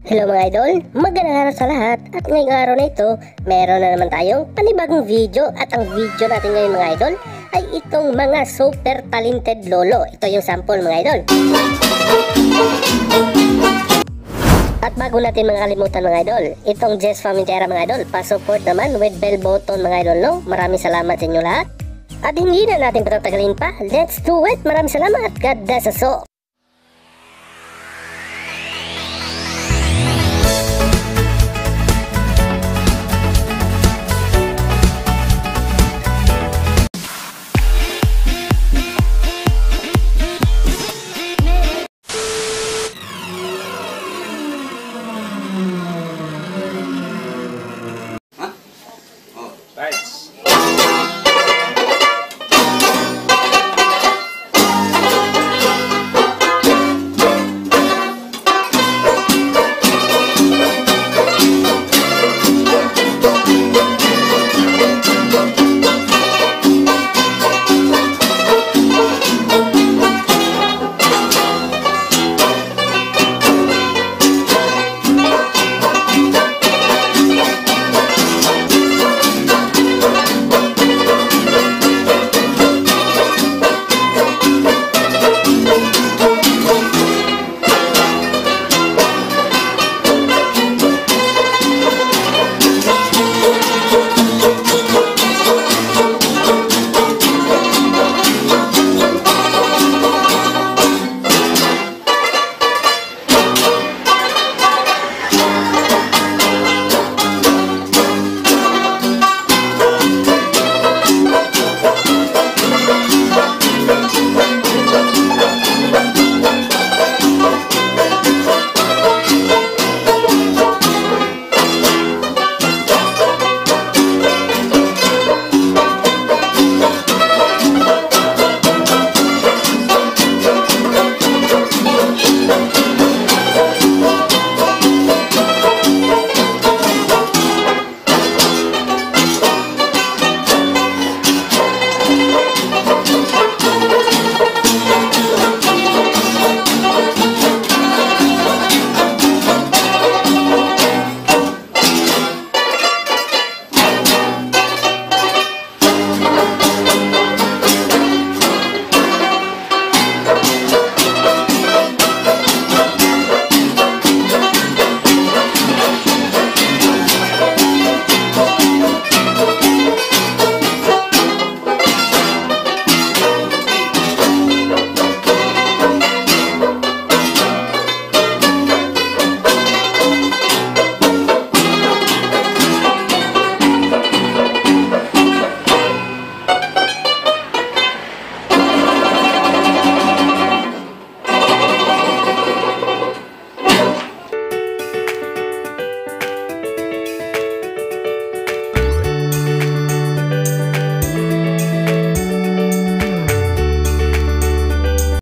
Hello mga idol, magandang araw sa lahat at ngayong araw na ito, meron na naman tayong panibagong video at ang video natin ngayon mga idol ay itong mga super talented lolo. Ito yung sample mga idol. At bago natin mga kalimutan mga idol, itong Jess Famintera mga idol, pa-support naman with bell button mga idol no. Maraming salamat sa inyo lahat. At hindi na natin patatagalin pa, let's do it! Maraming salamat! God bless us all!